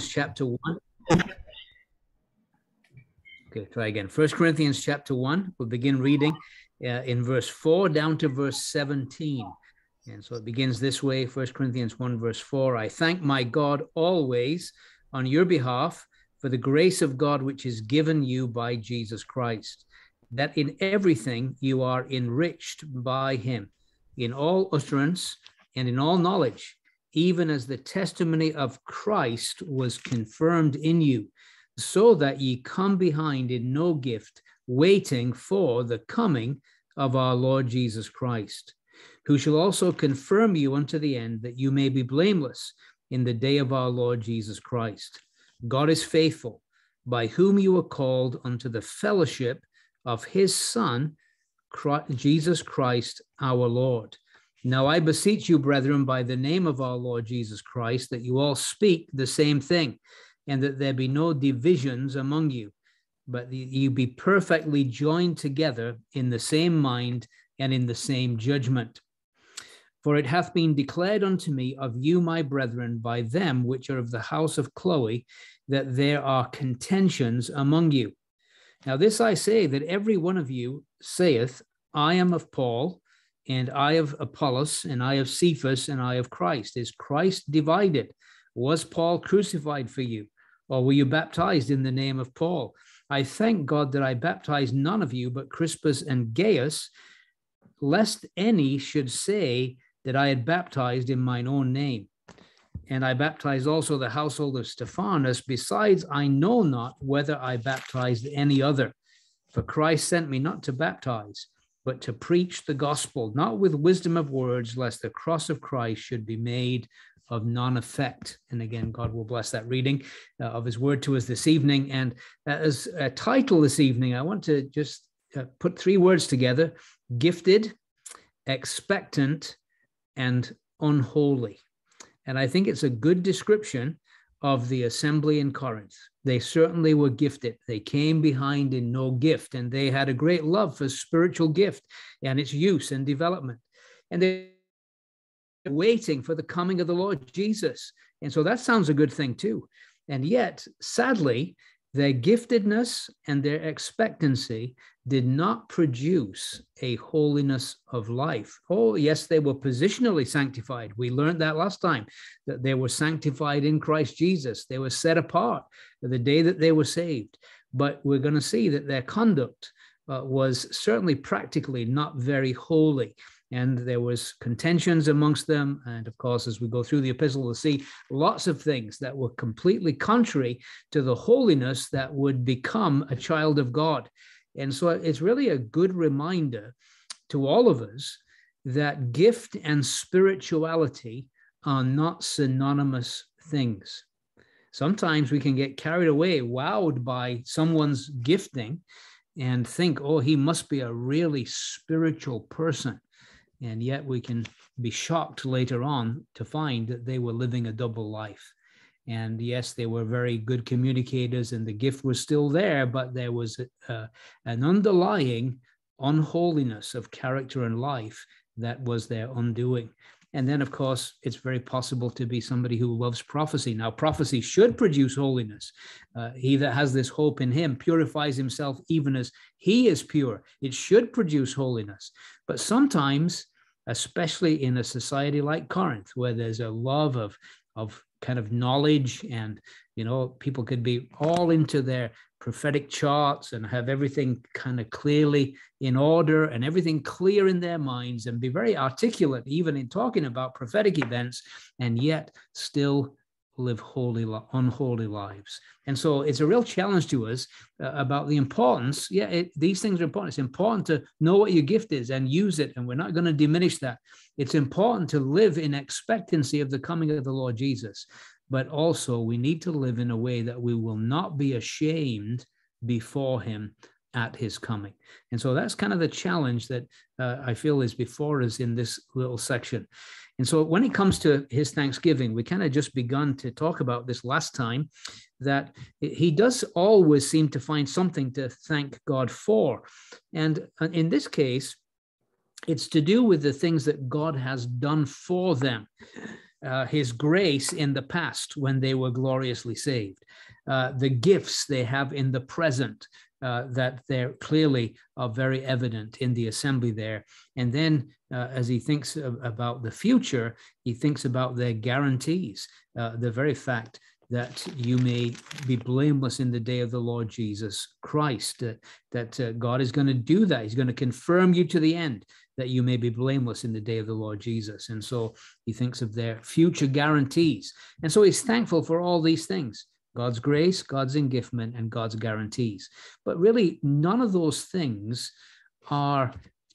chapter 1. Okay, try again. First Corinthians chapter 1. We'll begin reading uh, in verse 4 down to verse 17. And so it begins this way First Corinthians 1, verse 4. I thank my God always on your behalf for the grace of God which is given you by Jesus Christ, that in everything you are enriched by him, in all utterance and in all knowledge even as the testimony of Christ was confirmed in you, so that ye come behind in no gift, waiting for the coming of our Lord Jesus Christ, who shall also confirm you unto the end, that you may be blameless in the day of our Lord Jesus Christ. God is faithful, by whom you are called unto the fellowship of his Son, Christ, Jesus Christ our Lord now I beseech you, brethren, by the name of our Lord Jesus Christ, that you all speak the same thing, and that there be no divisions among you, but you be perfectly joined together in the same mind and in the same judgment. For it hath been declared unto me of you, my brethren, by them which are of the house of Chloe, that there are contentions among you. Now, this I say that every one of you saith, I am of Paul and I of Apollos, and I of Cephas, and I of Christ. Is Christ divided? Was Paul crucified for you? Or were you baptized in the name of Paul? I thank God that I baptized none of you but Crispus and Gaius, lest any should say that I had baptized in mine own name. And I baptized also the household of Stephanas. Besides, I know not whether I baptized any other. For Christ sent me not to baptize, but to preach the gospel, not with wisdom of words, lest the cross of Christ should be made of non effect. And again, God will bless that reading uh, of his word to us this evening. And as a title this evening, I want to just uh, put three words together gifted, expectant, and unholy. And I think it's a good description of the assembly in Corinth. They certainly were gifted. They came behind in no gift, and they had a great love for spiritual gift and its use and development. And they were waiting for the coming of the Lord Jesus. And so that sounds a good thing too. And yet, sadly, their giftedness and their expectancy did not produce a holiness of life. Oh, yes, they were positionally sanctified. We learned that last time, that they were sanctified in Christ Jesus. They were set apart the day that they were saved. But we're going to see that their conduct uh, was certainly practically not very holy and there was contentions amongst them and of course as we go through the epistle we'll see lots of things that were completely contrary to the holiness that would become a child of god and so it's really a good reminder to all of us that gift and spirituality are not synonymous things sometimes we can get carried away wowed by someone's gifting and think oh he must be a really spiritual person and yet we can be shocked later on to find that they were living a double life. And yes, they were very good communicators and the gift was still there, but there was a, an underlying unholiness of character and life that was their undoing. And then, of course, it's very possible to be somebody who loves prophecy. Now, prophecy should produce holiness. Uh, he that has this hope in him purifies himself even as he is pure. It should produce holiness. But sometimes especially in a society like Corinth, where there's a love of, of kind of knowledge and, you know, people could be all into their prophetic charts and have everything kind of clearly in order and everything clear in their minds and be very articulate, even in talking about prophetic events, and yet still live holy, unholy lives. And so it's a real challenge to us uh, about the importance. Yeah, it, these things are important. It's important to know what your gift is and use it. And we're not going to diminish that. It's important to live in expectancy of the coming of the Lord Jesus. But also, we need to live in a way that we will not be ashamed before him at his coming. And so that's kind of the challenge that uh, I feel is before us in this little section. And so when it comes to his Thanksgiving, we kind of just begun to talk about this last time that he does always seem to find something to thank God for. And uh, in this case, it's to do with the things that God has done for them. uh, his grace in the past when they were gloriously saved, uh, the gifts they have in the present uh, that they're clearly are very evident in the assembly there. And then uh, as he thinks about the future, he thinks about their guarantees, uh, the very fact that you may be blameless in the day of the Lord Jesus Christ, that uh, God is going to do that. He's going to confirm you to the end that you may be blameless in the day of the Lord Jesus. And so he thinks of their future guarantees. And so he's thankful for all these things. God's grace, God's engiftment, and God's guarantees. But really, none of those things are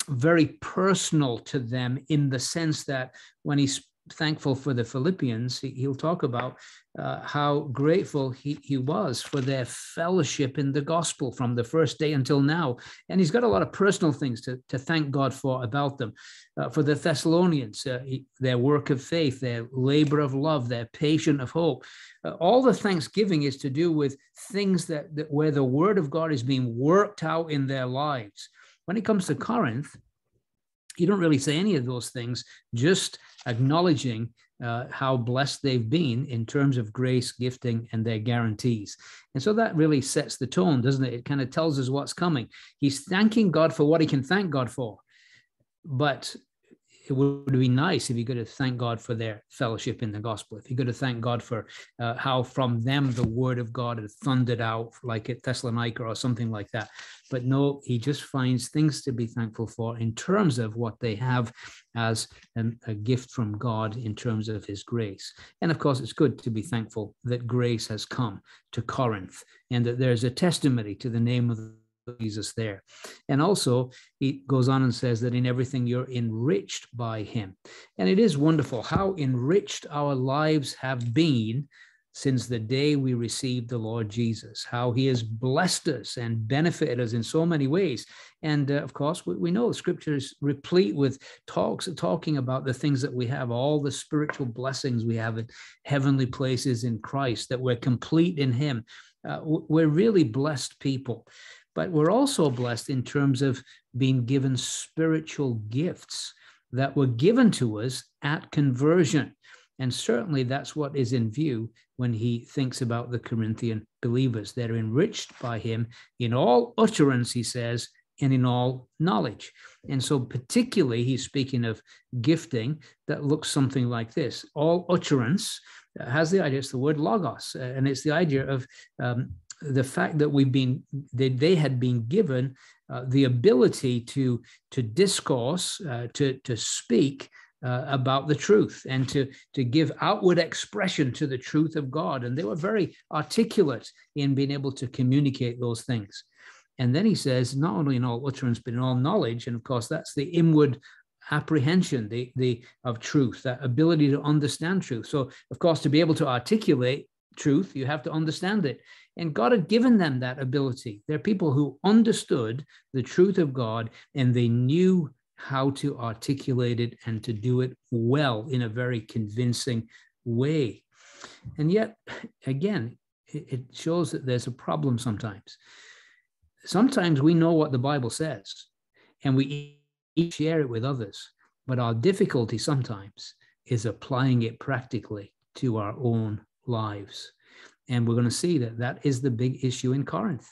very personal to them in the sense that when he's thankful for the Philippians, he'll talk about uh, how grateful he, he was for their fellowship in the gospel from the first day until now. And he's got a lot of personal things to, to thank God for about them. Uh, for the Thessalonians, uh, he, their work of faith, their labor of love, their patient of hope. Uh, all the thanksgiving is to do with things that, that where the word of God is being worked out in their lives. When it comes to Corinth, you don't really say any of those things, just acknowledging uh, how blessed they've been in terms of grace, gifting, and their guarantees. And so that really sets the tone, doesn't it? It kind of tells us what's coming. He's thanking God for what he can thank God for. But it would be nice if you could have thanked God for their fellowship in the gospel. If you could have thanked God for uh, how from them the word of God had thundered out, like at Thessalonica or something like that. But no, he just finds things to be thankful for in terms of what they have as an, a gift from God in terms of his grace. And of course, it's good to be thankful that grace has come to Corinth and that there's a testimony to the name of the Jesus there. And also, he goes on and says that in everything you're enriched by him. And it is wonderful how enriched our lives have been since the day we received the Lord Jesus, how he has blessed us and benefited us in so many ways. And uh, of course, we, we know scripture is replete with talks talking about the things that we have, all the spiritual blessings we have in heavenly places in Christ, that we're complete in him. Uh, we're really blessed people but we're also blessed in terms of being given spiritual gifts that were given to us at conversion. And certainly that's what is in view when he thinks about the Corinthian believers. They're enriched by him in all utterance, he says, and in all knowledge. And so, particularly, he's speaking of gifting that looks something like this all utterance has the idea, it's the word logos, and it's the idea of um, the fact that we've been they, they had been given uh, the ability to to discourse uh, to to speak uh, about the truth and to to give outward expression to the truth of God. And they were very articulate in being able to communicate those things. And then he says not only in all utterance but in all knowledge. And of course that's the inward apprehension the the of truth that ability to understand truth. So of course to be able to articulate truth you have to understand it and God had given them that ability. They're people who understood the truth of God and they knew how to articulate it and to do it well in a very convincing way. And yet, again, it shows that there's a problem sometimes. Sometimes we know what the Bible says and we share it with others, but our difficulty sometimes is applying it practically to our own lives. And we're going to see that that is the big issue in Corinth.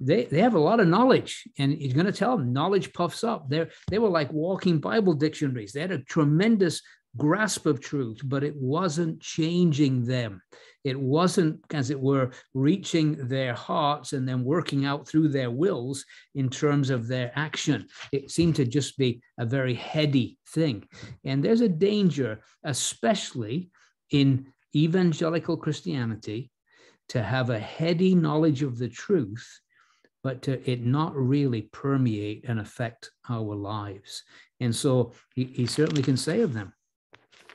They, they have a lot of knowledge, and he's going to tell them knowledge puffs up. They they were like walking Bible dictionaries. They had a tremendous grasp of truth, but it wasn't changing them. It wasn't, as it were, reaching their hearts and then working out through their wills in terms of their action. It seemed to just be a very heady thing. And there's a danger, especially in evangelical Christianity, to have a heady knowledge of the truth, but to it not really permeate and affect our lives. And so he, he certainly can say of them,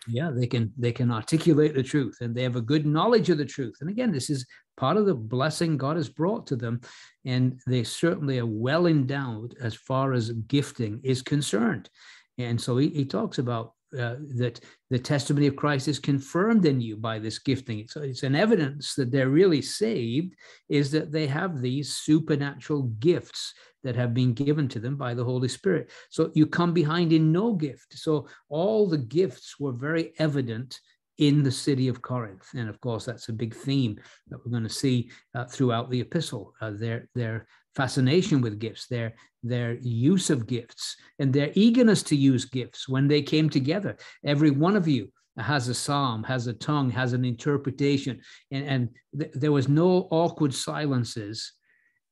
yeah, they can they can articulate the truth and they have a good knowledge of the truth. And again, this is part of the blessing God has brought to them. And they certainly are well endowed as far as gifting is concerned. And so he, he talks about uh, that the testimony of Christ is confirmed in you by this gifting. So it's an evidence that they're really saved is that they have these supernatural gifts that have been given to them by the Holy Spirit. So you come behind in no gift. So all the gifts were very evident in the city of Corinth. And of course, that's a big theme that we're going to see uh, throughout the epistle. Uh, their, their fascination with gifts, their, their use of gifts, and their eagerness to use gifts when they came together. Every one of you has a psalm, has a tongue, has an interpretation. And, and th- there was no awkward silences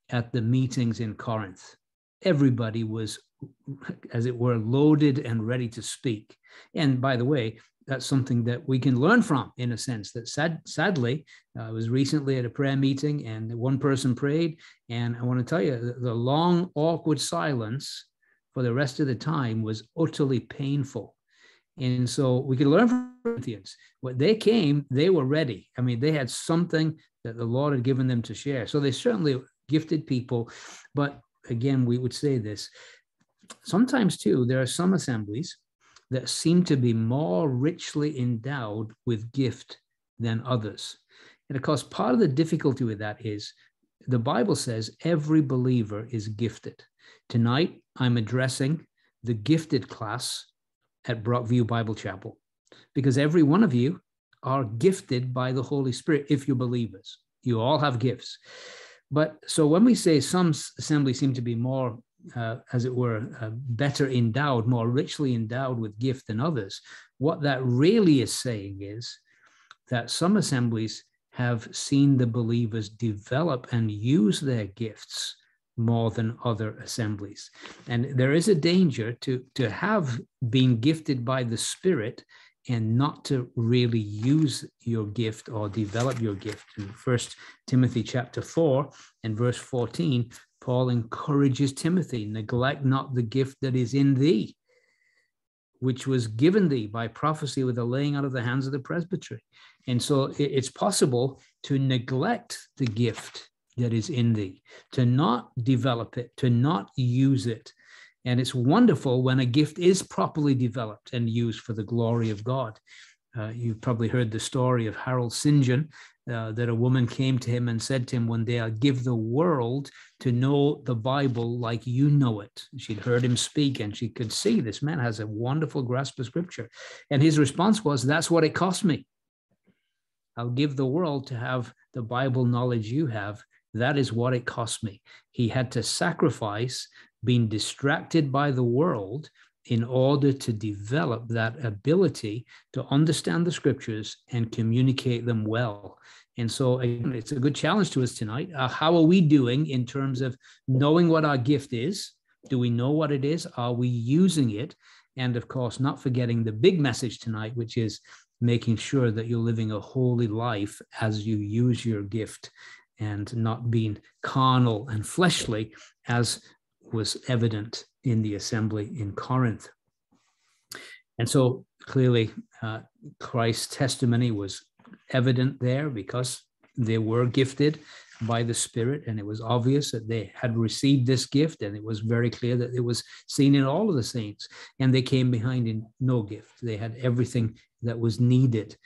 at the meetings in Corinth. Everybody was, as it were, loaded and ready to speak. And by the way, that's something that we can learn from in a sense that sad, sadly uh, i was recently at a prayer meeting and one person prayed and i want to tell you the, the long awkward silence for the rest of the time was utterly painful and so we can learn from Corinthians. When they came, they were ready. I mean, they had something that the Lord had given them to share. So they certainly gifted people. But again, we would say this sometimes too, there are some assemblies that seem to be more richly endowed with gift than others. And of course, part of the difficulty with that is the Bible says every believer is gifted. Tonight, I'm addressing the gifted class at Brockview Bible Chapel because every one of you are gifted by the Holy Spirit if you're believers. You all have gifts. But so when we say some assemblies seem to be more uh, as it were, uh, better endowed, more richly endowed with gift than others. What that really is saying is that some assemblies have seen the believers develop and use their gifts more than other assemblies. And there is a danger to, to have been gifted by the Spirit and not to really use your gift or develop your gift. In First Timothy chapter 4 and verse 14, Paul encourages Timothy neglect not the gift that is in thee, which was given thee by prophecy with the laying out of the hands of the presbytery. And so it's possible to neglect the gift that is in thee, to not develop it, to not use it. And it's wonderful when a gift is properly developed and used for the glory of God. Uh, you've probably heard the story of Harold St. John, uh, that a woman came to him and said to him one day, I'll give the world to know the Bible like you know it. She'd heard him speak and she could see this man has a wonderful grasp of scripture. And his response was, That's what it cost me. I'll give the world to have the Bible knowledge you have. That is what it cost me. He had to sacrifice being distracted by the world in order to develop that ability to understand the scriptures and communicate them well. And so, again, it's a good challenge to us tonight. Uh, how are we doing in terms of knowing what our gift is? Do we know what it is? Are we using it? And of course, not forgetting the big message tonight, which is making sure that you're living a holy life as you use your gift and not being carnal and fleshly, as was evident in the assembly in Corinth. And so clearly, uh, Christ's testimony was evident there because they were gifted by the Spirit, and it was obvious that they had received this gift, and it was very clear that it was seen in all of the saints. And they came behind in no gift, they had everything that was needed.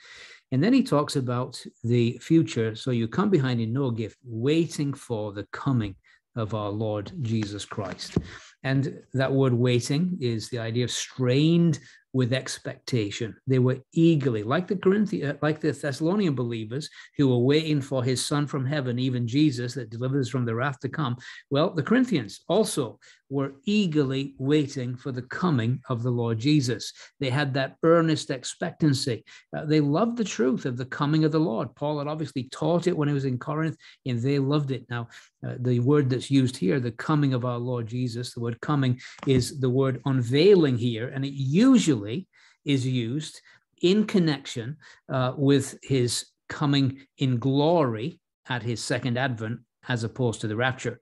And then he talks about the future. So you come behind in no gift, waiting for the coming of our Lord Jesus Christ. And that word waiting is the idea of strained with expectation. They were eagerly, like the Corinthian, uh, like the Thessalonian believers who were waiting for his son from heaven, even Jesus that delivers from the wrath to come. Well, the Corinthians also were eagerly waiting for the coming of the Lord Jesus. They had that earnest expectancy. Uh, they loved the truth of the coming of the Lord. Paul had obviously taught it when he was in Corinth, and they loved it. Now, uh, the word that's used here, the coming of our Lord Jesus, the word coming is the word unveiling here, and it usually is used in connection uh, with his coming in glory at his second advent as opposed to the rapture.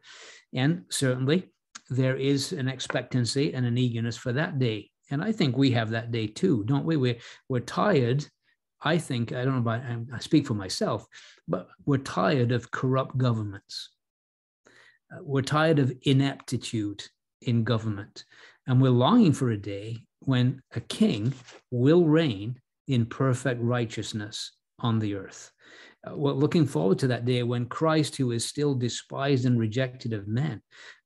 And certainly there is an expectancy and an eagerness for that day. And I think we have that day too, don't we? We're, we're tired. I think, I don't know about, I speak for myself, but we're tired of corrupt governments. Uh, we're tired of ineptitude in government. And we're longing for a day when a king will reign in perfect righteousness on the earth. Uh, we're looking forward to that day when Christ, who is still despised and rejected of men,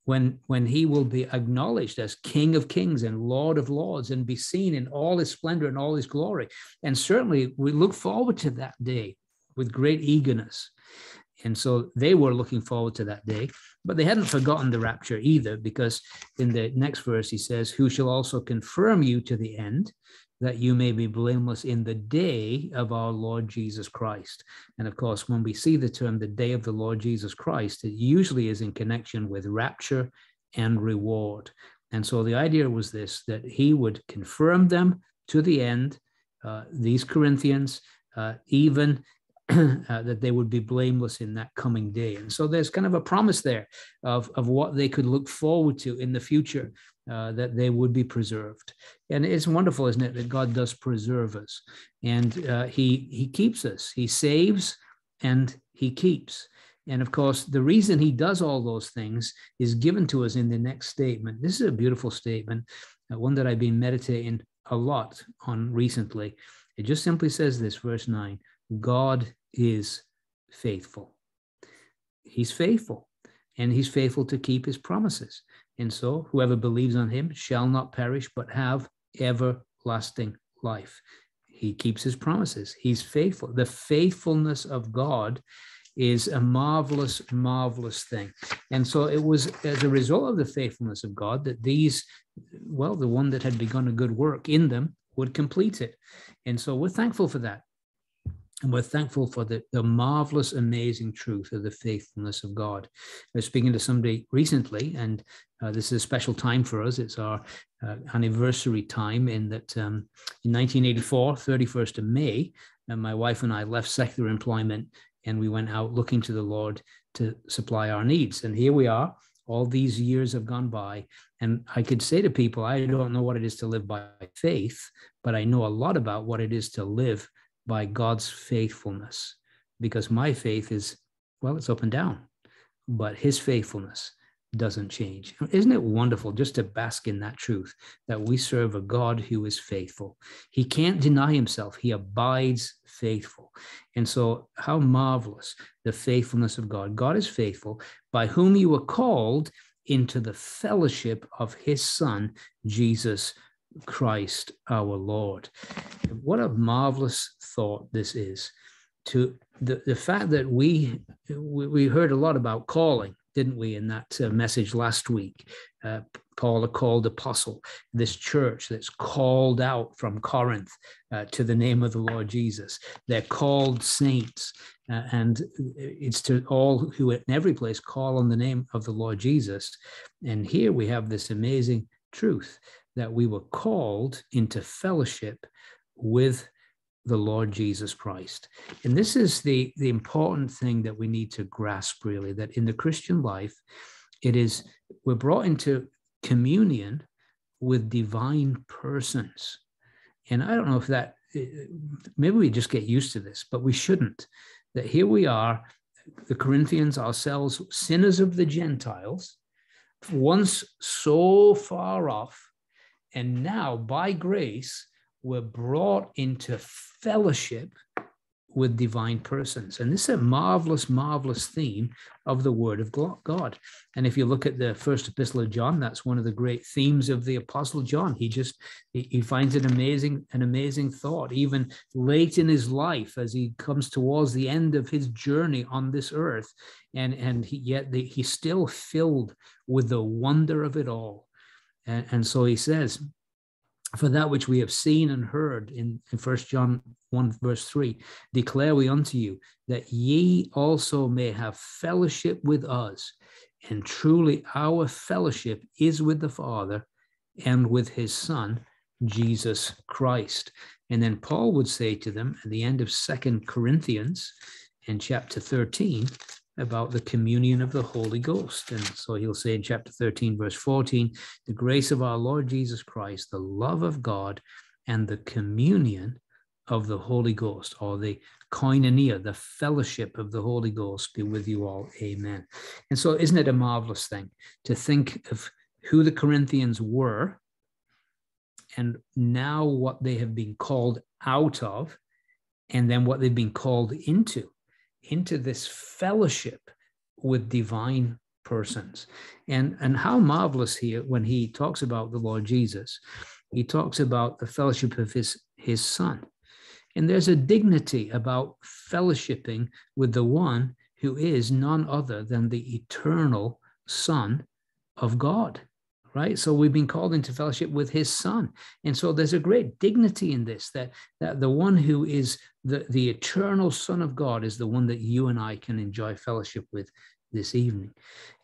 when when he will be acknowledged as king of kings and lord of lords and be seen in all his splendor and all his glory. And certainly we look forward to that day with great eagerness. And so they were looking forward to that day but they hadn't forgotten the rapture either because in the next verse he says who shall also confirm you to the end that you may be blameless in the day of our Lord Jesus Christ. And of course, when we see the term the day of the Lord Jesus Christ, it usually is in connection with rapture and reward. And so the idea was this that he would confirm them to the end, uh, these Corinthians, uh, even uh, that they would be blameless in that coming day. And so there's kind of a promise there of, of what they could look forward to in the future, uh, that they would be preserved. And it's wonderful, isn't it, that God does preserve us and uh, he, he keeps us, He saves and He keeps. And of course, the reason He does all those things is given to us in the next statement. This is a beautiful statement, uh, one that I've been meditating a lot on recently. It just simply says this, verse 9 God is faithful. He's faithful, and he's faithful to keep his promises. And so, whoever believes on him shall not perish, but have everlasting life. He keeps his promises. He's faithful. The faithfulness of God is a marvelous, marvelous thing. And so it was as a result of the faithfulness of God that these, well, the one that had begun a good work in them would complete it. And so we're thankful for that. And we're thankful for the, the marvelous, amazing truth of the faithfulness of God. I was speaking to somebody recently, and uh, this is a special time for us. It's our uh, anniversary time in that um, in 1984, 31st of May, and my wife and I left secular employment and we went out looking to the Lord to supply our needs. And here we are. All these years have gone by. And I could say to people, I don't know what it is to live by faith, but I know a lot about what it is to live by God's faithfulness because my faith is, well, it's up and down, but his faithfulness doesn't change. Isn't it wonderful just to bask in that truth that we serve a God who is faithful? He can't deny himself, he abides faithful. And so, how marvelous the faithfulness of God. God is faithful, by whom you were called into the fellowship of his Son, Jesus Christ our Lord. What a marvelous thought this is. To the, the fact that we, we, we heard a lot about calling, didn't we, in that uh, message last week? Uh, Paul, a called apostle, this church that's called out from Corinth uh, to the name of the Lord Jesus. They're called saints. Uh, and it's to all who in every place call on the name of the Lord Jesus. And here we have this amazing truth that we were called into fellowship with the Lord Jesus Christ. And this is the, the important thing that we need to grasp really that in the Christian life, it is we're brought into communion with divine persons. And I don't know if that, maybe we just get used to this, but we shouldn't. That here we are, the Corinthians, ourselves, sinners of the Gentiles, once so far off, and now, by grace, we're brought into fellowship with divine persons. And this is a marvelous, marvelous theme of the Word of God. And if you look at the first epistle of John, that's one of the great themes of the Apostle John. He just he finds it amazing, an amazing thought, even late in his life as he comes towards the end of his journey on this earth, and and he, yet the, he's still filled with the wonder of it all. And, and so he says, for that which we have seen and heard in, in 1 John 1, verse 3, declare we unto you that ye also may have fellowship with us. And truly, our fellowship is with the Father and with his Son, Jesus Christ. And then Paul would say to them at the end of Second Corinthians in chapter 13, about the communion of the Holy Ghost. And so he'll say in chapter 13, verse 14, the grace of our Lord Jesus Christ, the love of God, and the communion of the Holy Ghost, or the koinonia, the fellowship of the Holy Ghost, be with you all. Amen. And so, isn't it a marvelous thing to think of who the Corinthians were and now what they have been called out of, and then what they've been called into? Into this fellowship with divine persons. And, and how marvelous here when he talks about the Lord Jesus, he talks about the fellowship of his, his son. And there's a dignity about fellowshipping with the one who is none other than the eternal Son of God right? So we've been called into fellowship with his son. And so there's a great dignity in this that that the one who is the the eternal son of god is the one that you and i can enjoy fellowship with this evening.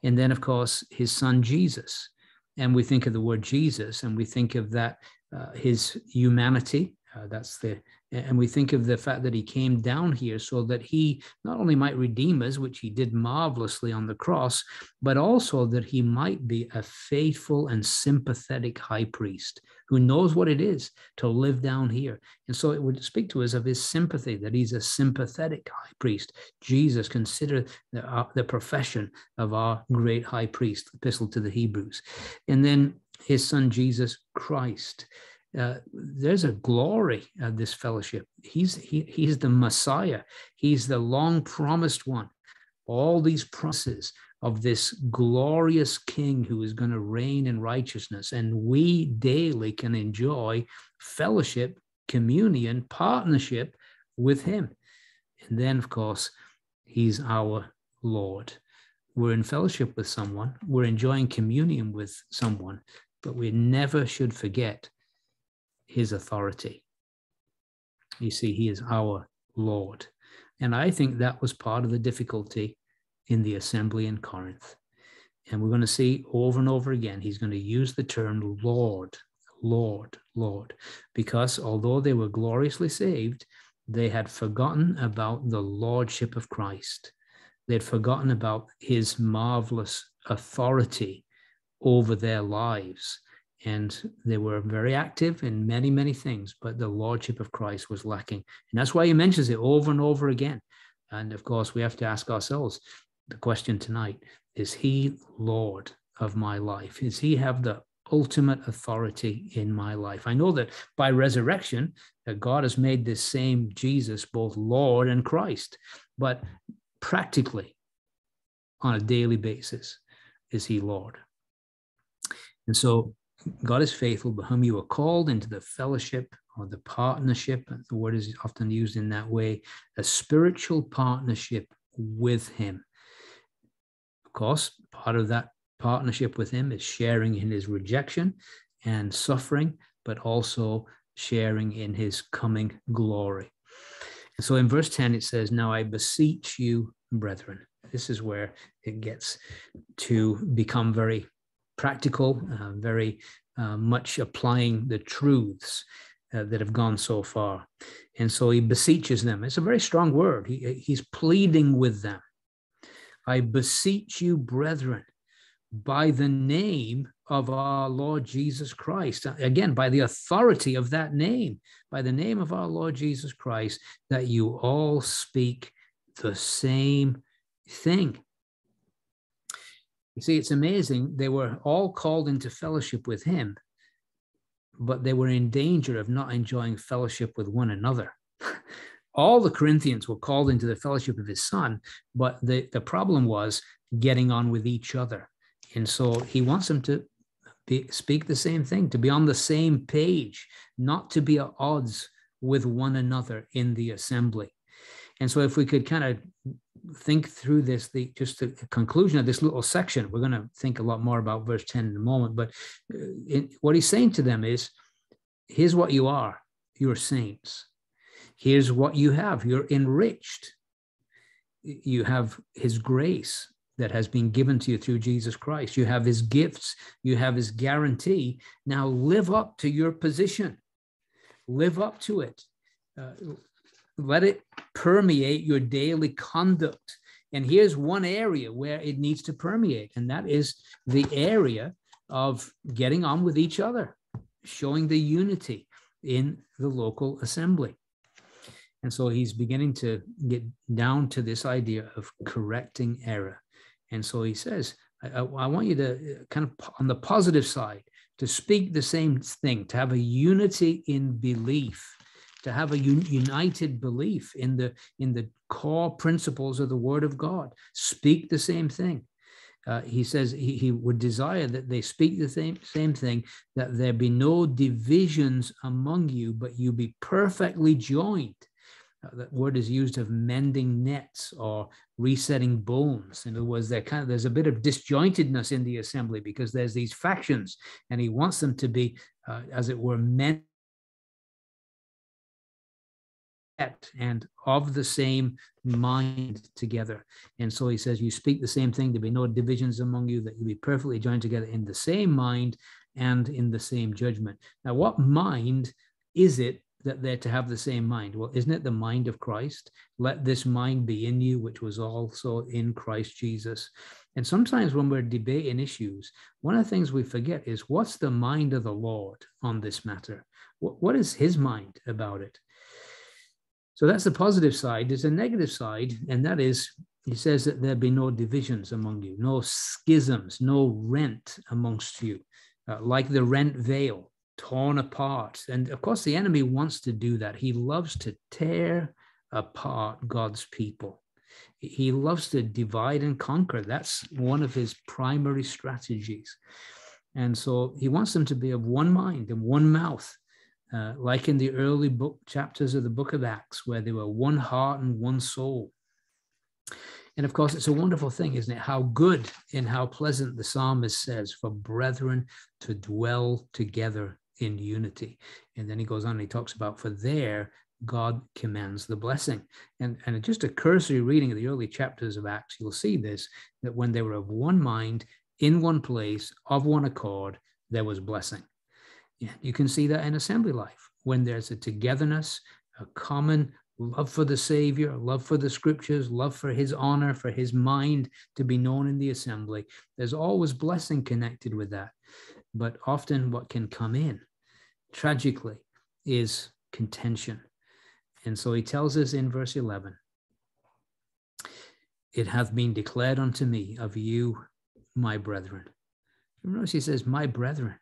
And then of course his son jesus. And we think of the word jesus and we think of that uh, his humanity uh, that's the and we think of the fact that he came down here so that he not only might redeem us, which he did marvelously on the cross, but also that he might be a faithful and sympathetic high priest who knows what it is to live down here. And so it would speak to us of his sympathy, that he's a sympathetic high priest. Jesus, consider the, uh, the profession of our great high priest, epistle to the Hebrews. And then his son, Jesus Christ. Uh, there's a glory of this fellowship. He's he, he's the Messiah. He's the long promised one. All these promises of this glorious King who is going to reign in righteousness, and we daily can enjoy fellowship, communion, partnership with Him. And then, of course, He's our Lord. We're in fellowship with someone. We're enjoying communion with someone, but we never should forget his authority. You see, he is our Lord. And I think that was part of the difficulty in the assembly in Corinth. And we're going to see over and over again, he's going to use the term Lord, Lord, Lord, because although they were gloriously saved, they had forgotten about the lordship of Christ. They'd forgotten about his marvelous authority over their lives and they were very active in many, many things, but the lordship of Christ was lacking. And that's why he mentions it over and over again. And of course, we have to ask ourselves the question tonight is he Lord of my life? Does he have the ultimate authority in my life? I know that by resurrection, that God has made this same Jesus both Lord and Christ, but practically on a daily basis, is he Lord? And so God is faithful, but whom you are called into the fellowship or the partnership, the word is often used in that way, a spiritual partnership with Him. Of course, part of that partnership with Him is sharing in His rejection and suffering, but also sharing in His coming glory. And so in verse 10, it says, Now I beseech you, brethren. This is where it gets to become very practical, uh, very uh, much applying the truths uh, that have gone so far. And so he beseeches them. It's a very strong word. He, he's pleading with them. I beseech you, brethren, by the name of our Lord Jesus Christ. Again, by the authority of that name, by the name of our Lord Jesus Christ, that you all speak the same thing. You see, it's amazing. They were all called into fellowship with him, but they were in danger of not enjoying fellowship with one another. all the Corinthians were called into the fellowship of his son, but the, the problem was getting on with each other. And so he wants them to be, speak the same thing, to be on the same page, not to be at odds with one another in the assembly. And so, if we could kind of think through this, the just the conclusion of this little section, we're going to think a lot more about verse 10 in a moment. But uh, it, what he's saying to them is here's what you are you're saints. Here's what you have you're enriched. You have his grace that has been given to you through Jesus Christ. You have his gifts, you have his guarantee. Now live up to your position, live up to it. Uh, let it permeate your daily conduct. And here's one area where it needs to permeate, and that is the area of getting on with each other, showing the unity in the local assembly. And so he's beginning to get down to this idea of correcting error. And so he says, I, I, want you to uh, kind of on the positive side to speak the same thing, to have a unity in belief to have a un- united belief in the in the core principles of the word of god speak the same thing uh, he says he, he would desire that they speak the same, same thing, that there be no divisions among you, but you be perfectly joined. Uh, that word is used of mending nets or resetting bones. In other words, there kind of there's a bit of disjointedness in the assembly because there's these factions, and he wants them to be, uh, as it were, men and of the same mind together. And so he says, You speak the same thing, there be no divisions among you, that you be perfectly joined together in the same mind and in the same judgment. Now, what mind is it that they're to have the same mind? Well, isn't it the mind of Christ? Let this mind be in you, which was also in Christ Jesus. And sometimes when we're debating issues, one of the things we forget is what's the mind of the Lord on this matter? what is his mind about it? So that's the positive side. There's a negative side, and that is he says that there be no divisions among you, no schisms, no rent amongst you, uh, like the rent veil, torn apart. And of course, the enemy wants to do that. He loves to tear apart God's people. He loves to divide and conquer. That's one of his primary strategies. And so he wants them to be of one mind and one mouth uh, like in the early book chapters of the book of Acts, where they were one heart and one soul. And of course, it's a wonderful thing, isn't it? How good and how pleasant the psalmist says for brethren to dwell together in unity. And then he goes on and he talks about for there God commands the blessing. And, and just a cursory reading of the early chapters of Acts, you'll see this that when they were of one mind, in one place, of one accord, there was blessing. You can see that in assembly life when there's a togetherness, a common love for the Savior, love for the scriptures, love for his honor, for his mind to be known in the assembly. There's always blessing connected with that. But often what can come in, tragically, is contention. And so he tells us in verse 11 It hath been declared unto me of you, my brethren. Notice he says, My brethren.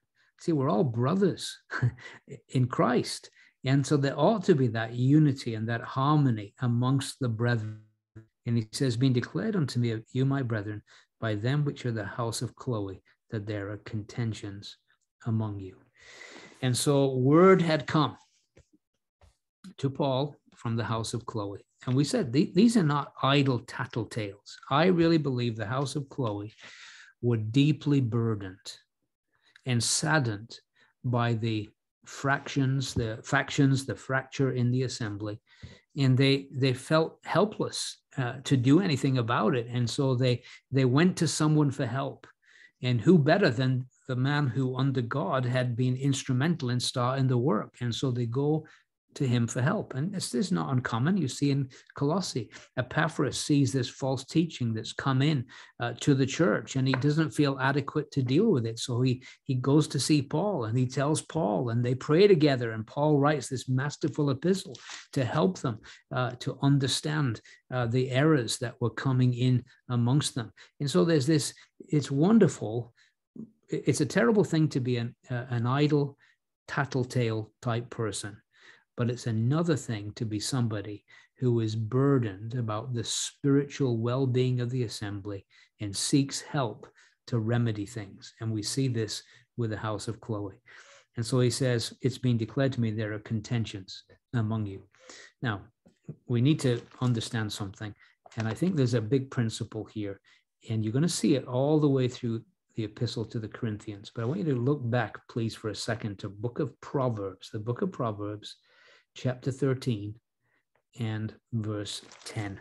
See, we're all brothers in Christ. And so there ought to be that unity and that harmony amongst the brethren. And he says, Being declared unto me, you, my brethren, by them which are the house of Chloe, that there are contentions among you. And so word had come to Paul from the house of Chloe. And we said these are not idle tattletales. I really believe the house of Chloe were deeply burdened and saddened by the fractions, the factions, the fracture in the assembly, and they they felt helpless uh, to do anything about it, and so they they went to someone for help, and who better than the man who under God had been instrumental in starting the work, and so they go to him for help. And this, this is not uncommon. You see in Colossae, Epaphras sees this false teaching that's come in uh, to the church and he doesn't feel adequate to deal with it. So he, he goes to see Paul and he tells Paul and they pray together. And Paul writes this masterful epistle to help them uh, to understand uh, the errors that were coming in amongst them. And so there's this, it's wonderful. It's a terrible thing to be an, uh, an idle, tattletale type person but it's another thing to be somebody who is burdened about the spiritual well being of the assembly and seeks help to remedy things. And we see this with the house of Chloe. And so he says, It's been declared to me there are contentions among you. Now, we need to understand something. And I think there's a big principle here. And you're going to see it all the way through the epistle to the Corinthians. But I want you to look back, please, for a second to book of Proverbs, the book of Proverbs, chapter 13 and verse 10.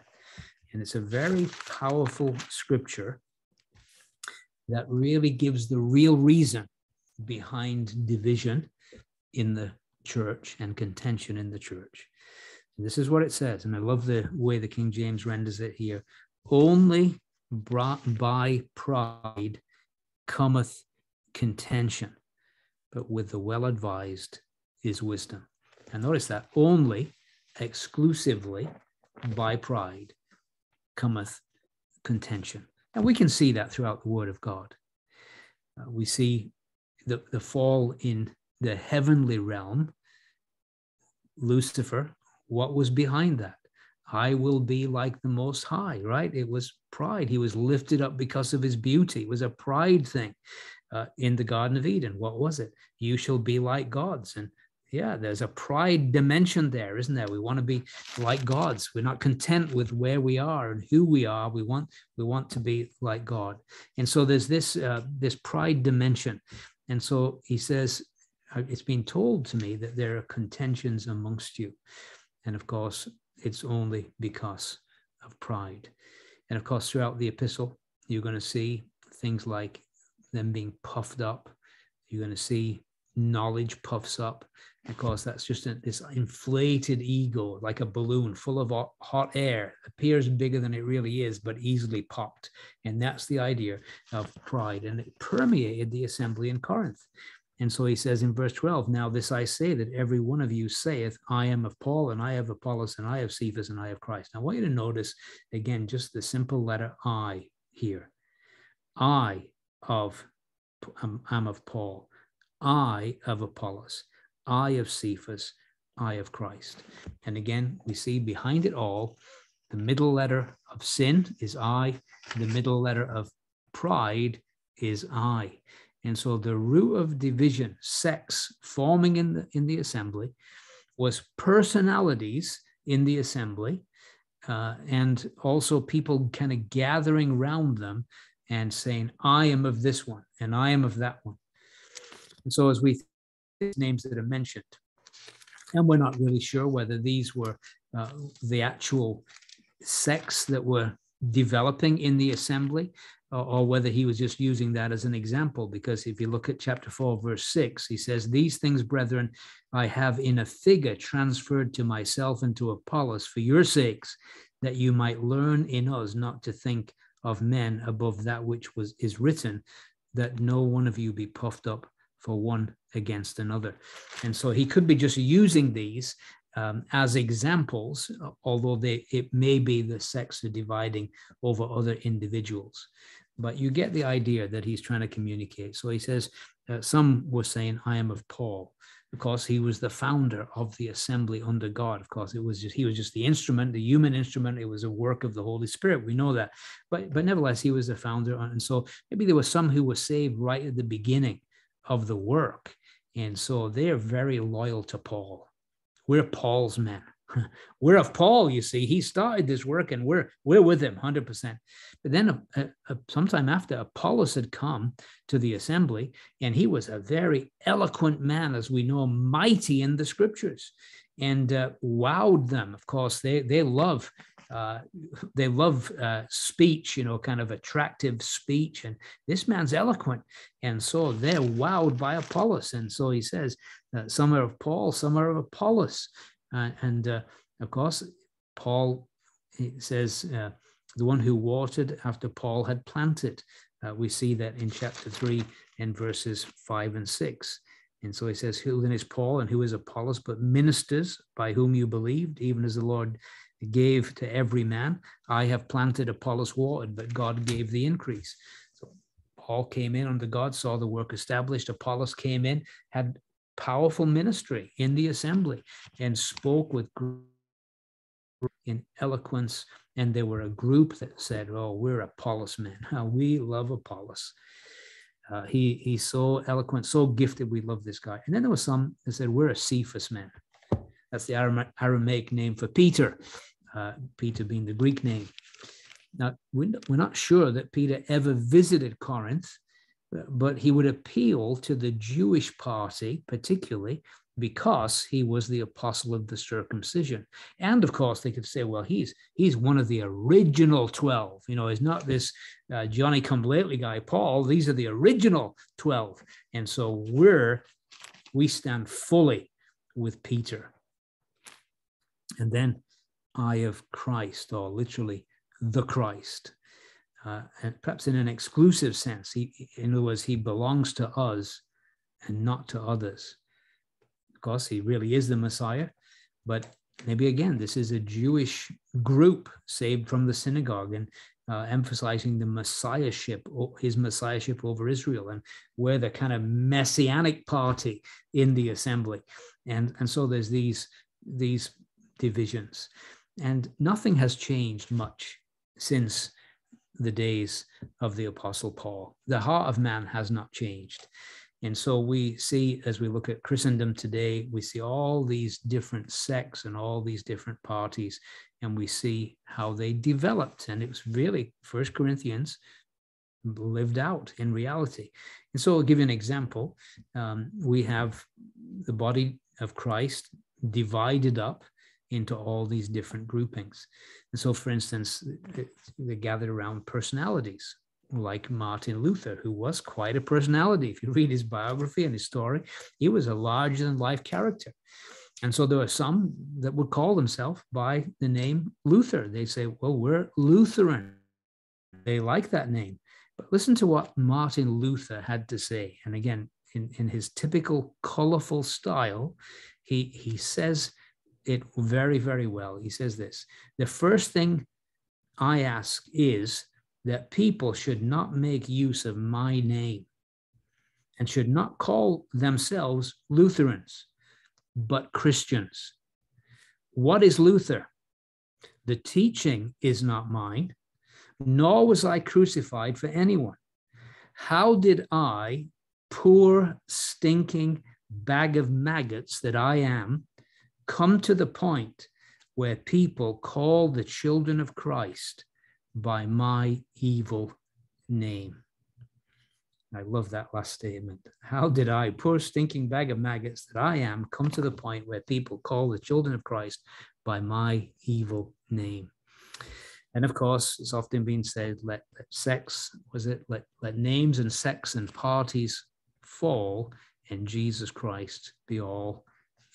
And it's a very powerful scripture that really gives the real reason behind division in the church and contention in the church. And this is what it says, and I love the way the King James renders it here. Only brought by pride cometh contention, but with the well advised is wisdom. And notice that only, exclusively by pride cometh contention. And we can see that throughout the Word of God. Uh, we see the, the fall in the heavenly realm. Lucifer, what was behind that? I will be like the Most High, right? It was pride. He was lifted up because of his beauty. It was a pride thing uh, in the Garden of Eden. What was it? You shall be like gods. And yeah, there's a pride dimension there, isn't there? We want to be like gods. We're not content with where we are and who we are. We want we want to be like God. And so there's this uh, this pride dimension. And so he says, uh, it's been told to me that there are contentions amongst you. And of course, it's only because of pride. And of course, throughout the epistle, you're going to see things like them being puffed up. You're going to see knowledge puffs up. Of course, that's just a, this inflated ego, like a balloon full of hot air, appears bigger than it really is, but easily popped. And that's the idea of pride. And it permeated the assembly in Corinth. And so he says in verse 12, Now this I say that every one of you saith, I am of Paul, and I have Apollos, and I have Cephas, and I have Christ. Now I want you to notice again just the simple letter I here. I of am, am of Paul, I of Apollos, I of Cephas, I of Christ. And again, we see behind it all, the middle letter of sin is I, the middle letter of pride is I. And so the root of division, sex forming in the, in the assembly, was personalities in the assembly, uh, and also people kind of gathering around them and saying, I am of this one, and I am of that one. And so as we names that are mentioned, and we're not really sure whether these were uh, the actual sects that were developing in the assembly or whether he was just using that as an example. Because if you look at chapter 4, verse 6, he says, These things, brethren, I have in a figure transferred to myself and to Apollos for your sakes, that you might learn in us not to think of men above that which was is written, that no one of you be puffed up for one against another. And so he could be just using these um, as examples, although they, it may be the sects are dividing over other individuals but you get the idea that he's trying to communicate. So he says, uh, some were saying, I am of Paul, because he was the founder of the assembly under God. Of course, it was just he was just the instrument, the human instrument. It was a work of the Holy Spirit. We know that, but but nevertheless, he was the founder. And so maybe there were some who were saved right at the beginning of the work, and so they are very loyal to Paul. We're Paul's men. we're of Paul, you see. He started this work and we're we're with him 100%. But then a, a, sometime after, Apollos had come to the assembly, and he was a very eloquent man, as we know, mighty in the scriptures, and uh, wowed them. Of course, they, they love uh, they love uh, speech, you know, kind of attractive speech. And this man's eloquent. And so they're wowed by Apollos. And so he says, uh, some are of Paul, some are of Apollos. Uh, and uh, of course, Paul says, the one who watered after Paul had planted. We see that in chapter 3 and verses 5 and 6. And so he says, Who then is Paul and who is Apollos, but ministers by whom you believed, even as the Lord gave to every man? I have planted, Apollos watered, but God gave the increase. So Paul came in under God, saw the work established. Apollos came in, had powerful ministry in the assembly and spoke with in eloquence. And there were a group that said, Oh, we're Apollos men. we love Apollos. Uh, he, he's so eloquent, so gifted. We love this guy. And then there was some that said, We're a Cephas man." That's the Aramaic name for Peter, uh, Peter being the Greek name. Now, we're not sure that Peter ever visited Corinth but he would appeal to the Jewish party, particularly because he was the apostle of the circumcision. And of course, they could say, well, he's he's one of the original 12. You know, he's not this uh, Johnny come lately guy, Paul. These are the original 12. And so we're, we stand fully with Peter. And then I of Christ, or literally the Christ uh, and perhaps in an exclusive sense. He, in other words, he belongs to us and not to others. Of course, he really is the Messiah, but maybe again, this is a Jewish group saved from the synagogue and uh, emphasizing the messiahship, or his messiahship over Israel, and we're the kind of messianic party in the assembly, and and so there's these these divisions. And nothing has changed much since the days of the Apostle Paul. The heart of man has not changed. And so we see, as we look at Christendom today, we see all these different sects and all these different parties, and we see how they developed. And it was really First Corinthians lived out in reality. And so I'll give you an example. Um, we have the body of Christ divided up into all these different groupings. And so, for instance, they gathered around personalities like Martin Luther, who was quite a personality. If you read his biography and his story, he was a larger than life character. And so there are some that would call themselves by the name Luther. They say, well, we're Lutheran. They like that name. But listen to what Martin Luther had to say. And again, in, in his typical colorful style, he, he says it very, very well. He says this The first thing I ask is that people should not make use of my name and should not call themselves Lutherans, but Christians. What is Luther? The teaching is not mine, nor was I crucified for anyone. How did I, poor, stinking bag of maggots that I am, come to the point where people call the children of Christ by my evil name? I love that last statement. How did I, poor stinking bag of maggots that I am, come to the point where people call the children of Christ by my evil name? And of course, it's often been said, let, let sex, was it, let, let names and sex and parties fall, and Jesus Christ be all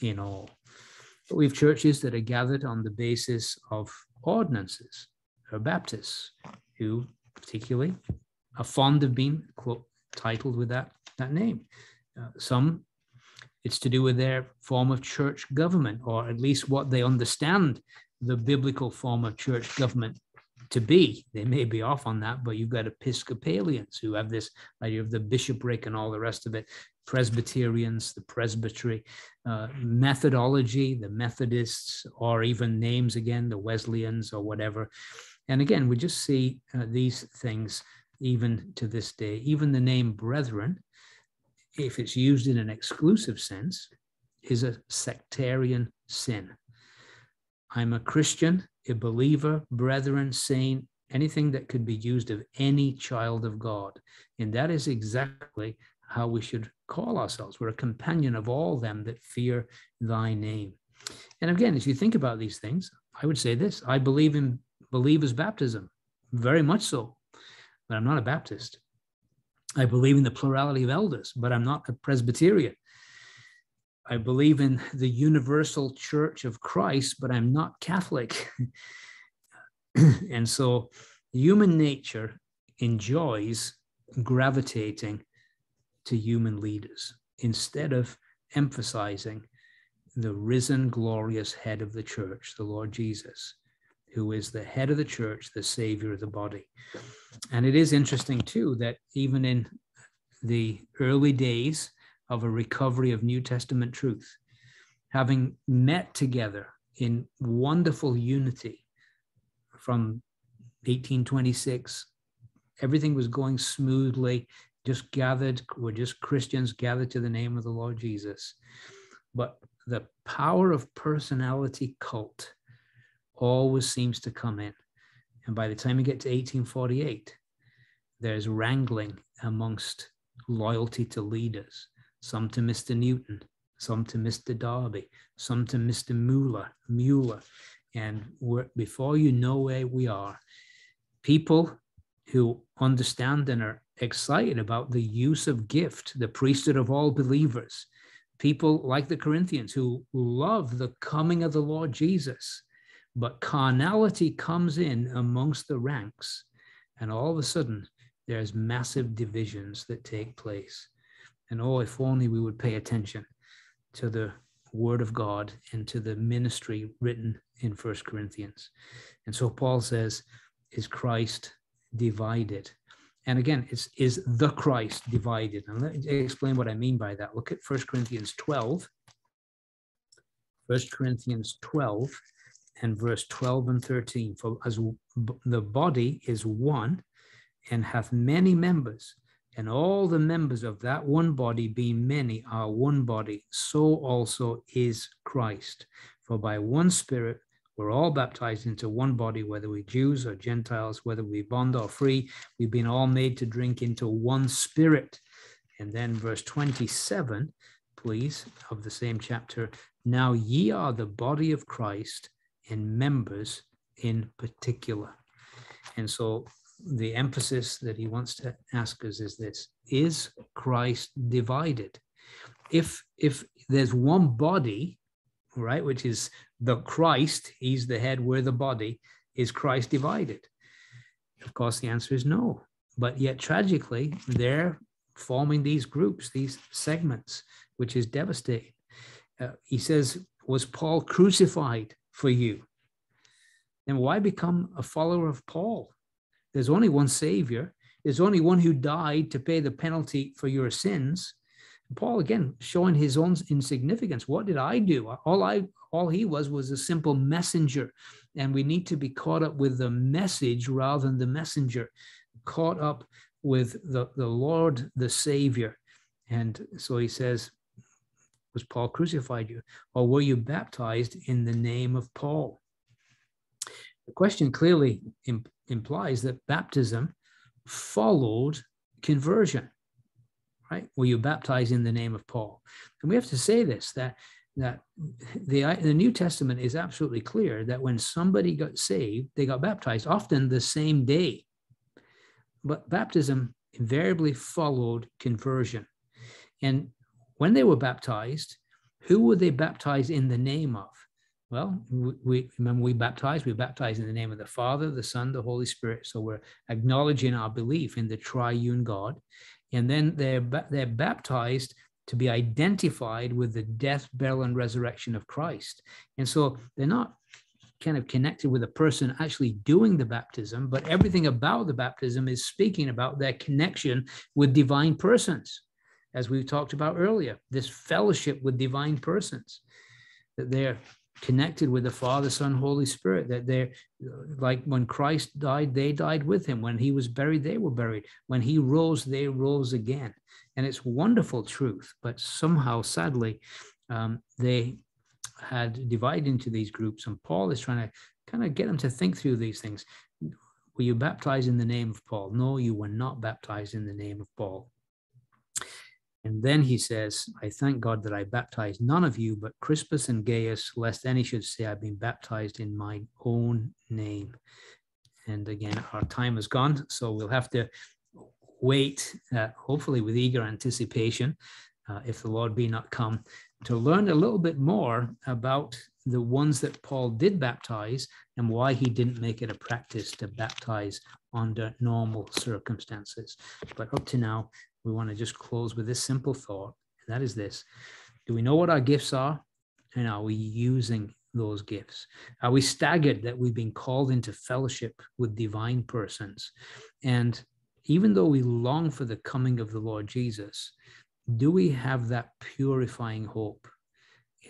in all. But we have churches that are gathered on the basis of ordinances, or Baptists, who particularly are fond of being quote, titled with that, that name. Uh, some, it's to do with their form of church government, or at least what they understand the biblical form of church government to be. They may be off on that, but you've got Episcopalians who have this idea of the bishopric and all the rest of it, Presbyterians, the presbytery, uh, methodology, the Methodists, or even names again, the Wesleyans or whatever. And again, we just see uh, these things even to this day. Even the name brethren, if it's used in an exclusive sense, is a sectarian sin. I'm a Christian, a believer, brethren, saint, anything that could be used of any child of God. And that is exactly how we should call ourselves. We're a companion of all them that fear thy name. And again, as you think about these things, I would say this I believe in believers' baptism, very much so, but I'm not a Baptist. I believe in the plurality of elders, but I'm not a Presbyterian. I believe in the universal church of Christ, but I'm not Catholic. and so human nature enjoys gravitating to human leaders instead of emphasizing the risen, glorious head of the church, the Lord Jesus, who is the head of the church, the savior of the body. And it is interesting, too, that even in the early days of a recovery of New Testament truth, having met together in wonderful unity from 1826, everything was going smoothly just gathered, we're just Christians gathered to the name of the Lord Jesus. But the power of personality cult always seems to come in. And by the time you get to 1848, there's wrangling amongst loyalty to leaders, some to Mr. Newton, some to Mr. Darby, some to Mr. Mueller, Mueller. And before you know where we are, people who understand and are excited about the use of gift, the priesthood of all believers. People like the Corinthians who love the coming of the Lord Jesus, but carnality comes in amongst the ranks, and all of a sudden there's massive divisions that take place. And oh, if only we would pay attention to the word of God and to the ministry written in First Corinthians. And so Paul says, Is Christ divided? And again, it's is the Christ divided. And let me explain what I mean by that. Look at 1 Corinthians 12. 1 Corinthians 12 and verse 12 and 13. For as the body is one and hath many members, and all the members of that one body, being many, are one body, so also is Christ. For by one Spirit we're all baptized into one body, whether we Jews or Gentiles, whether we bond or free. We've been all made to drink into one Spirit. And then verse 27, please, of the same chapter. Now ye are the body of Christ and members in particular. And so the emphasis that he wants to ask us is this is Christ divided? If if there's one body, right, which is the Christ, he's the head, we're the body, is Christ divided? Of course, the answer is no. But yet, tragically, they're forming these groups, these segments, which is devastating. Uh, he says, Was Paul crucified for you? Then why become a follower of Paul? There's only one Savior. There's only one who died to pay the penalty for your sins. Paul again showing his own insignificance. What did I do? All I all he was was a simple messenger, and we need to be caught up with the message rather than the messenger, caught up with the, the Lord, the Savior. And so he says, Was Paul crucified you? Or were you baptized in the name of Paul? The question clearly imp- implies that baptism followed conversion, right? Were you baptized in the name of Paul? And we have to say this that that the, the New Testament is absolutely clear that when somebody got saved, they got baptized, often the same day. But baptism invariably followed conversion. And when they were baptized, who were they baptized in the name of? Well, we remember we baptize, we baptize in the name of the Father, the Son, the Holy Spirit. So we're acknowledging our belief in the triune God. And then they're, they're baptized to be identified with the death, burial, and resurrection of Christ. And so they're not kind of connected with a person actually doing the baptism, but everything about the baptism is speaking about their connection with divine persons, as we talked about earlier, this fellowship with divine persons, that they're connected with the Father, Son, Holy Spirit, that they're like when Christ died, they died with him. When he was buried, they were buried. When he rose, they rose again. And it's wonderful truth, but somehow, sadly, um, they had divided into these groups. And Paul is trying to kind of get them to think through these things. Were you baptized in the name of Paul? No, you were not baptized in the name of Paul. And then he says, I thank God that I baptized none of you but Crispus and Gaius, lest any should say I've been baptized in my own name. And again, our time is gone, so we'll have to wait, uh, hopefully with eager anticipation, uh, if the Lord be not come, to learn a little bit more about the ones that Paul did baptize and why he didn't make it a practice to baptize under normal circumstances. But up to now, we want to just close with this simple thought, and that is this Do we know what our gifts are? And are we using those gifts? Are we staggered that we've been called into fellowship with divine persons? And even though we long for the coming of the Lord Jesus, do we have that purifying hope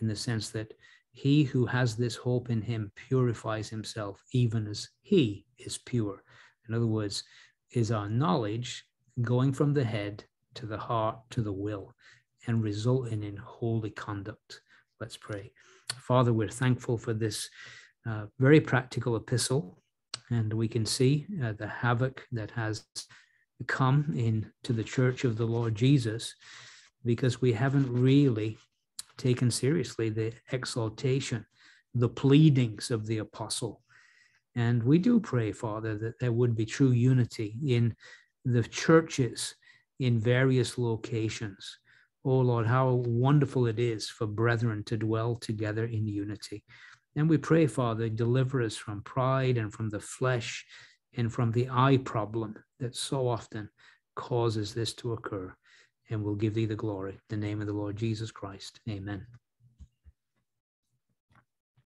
in the sense that he who has this hope in him purifies himself even as he is pure? In other words, is our knowledge going from the head to the heart to the will and resulting in holy conduct. Let's pray. Father, we're thankful for this uh, very practical epistle, and we can see uh, the havoc that has come into the church of the Lord Jesus because we haven't really taken seriously the exaltation, the pleadings of the apostle. And we do pray, Father, that there would be true unity in the churches in various locations. Oh Lord, how wonderful it is for brethren to dwell together in unity. And we pray, Father, deliver us from pride and from the flesh and from the I problem that so often causes this to occur. And we'll give thee the glory. In the name of the Lord Jesus Christ. Amen.